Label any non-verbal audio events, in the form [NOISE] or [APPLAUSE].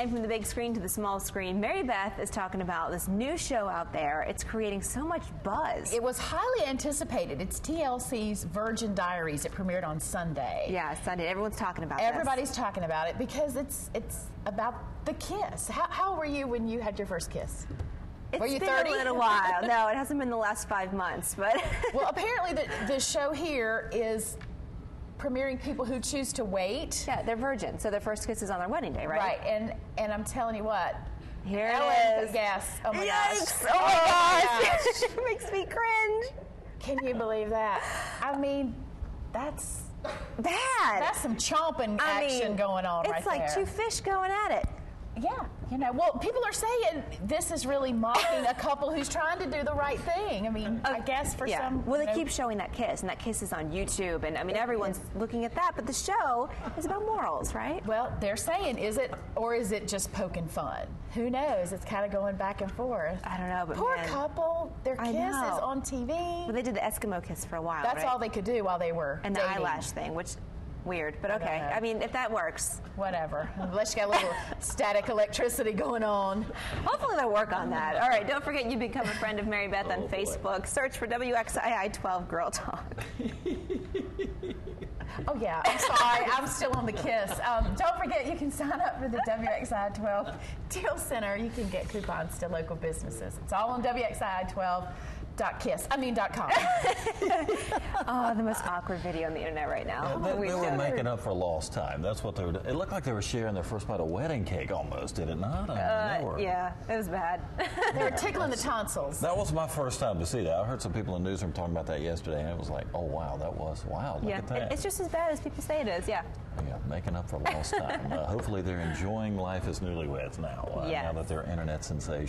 And from the big screen to the small screen, Mary Beth is talking about this new show out there. It's creating so much buzz. It was highly anticipated. It's TLC's Virgin Diaries. It premiered on Sunday. Yeah, Sunday. Everyone's talking about it. Everybody's this. talking about it because it's it's about the kiss. How, how were you when you had your first kiss? It's Were you been 30? a little [LAUGHS] while. No, it hasn't been the last five months, but. well, apparently the, the show here is premiering people who choose to wait. yeah, they're virgin, so their first kiss is on their wedding day, right? Right, and and I'm telling you what. Here Ellen, it is. Yes. Oh my Yikes! gosh. Oh my my gosh! it [LAUGHS] makes me cringe. Can you believe that? I mean, that's Bad. that's some chomping I action mean, going on it's right like there. two fish going at it. Yeah, you know, well, people are saying this is really mocking a couple who's trying to do the right thing. I mean, I guess for yeah. some. Well, they know, keep showing that kiss, and that kiss is on YouTube, and I mean everyone's looking at that. But the show is about morals, right? Well, they're saying, is it, or is it just poking fun? Who knows? It's kind of going back and forth. I don't know, but Poor man, couple, their kiss is on TV. Well, they did the Eskimo kiss for a while. That's right? all they could do while they were and the eyelash thing, which weird, but okay. know. I mean, if that works, Whatever. [LAUGHS] Unless you got a little static electricity going on. hopefully they'll work on that. All right, don't forget you become a friend of Mary Beth Oh, on Facebook. Search for WXII 12 Girl Talk. [LAUGHS] Oh yeah, I'm sorry, I'm still on the kiss. Um, don't forget, you can sign up for the WXII 12 Deal Center. You can get coupons to local businesses. It's all on WXII 12. Dot kiss. I mean dot com. [LAUGHS] Oh, the most awkward video on the internet right now. They, We they were making up for lost time. That's what they were. doing. It looked like they were sharing their first bite of wedding cake, almost. Did it not? I mean, Uh, were- yeah, it was bad. they were tickling the tonsils. That was my first time to see that. I heard some people in the newsroom talking about that yesterday, and it was like, oh wow, that was wow. Look yeah, at that. it's just as bad as people say it is. Yeah. yeah, making up for lost time. Uh, hopefully, they're enjoying life as newlyweds now. Uh, Yes. Now that they're internet sensations.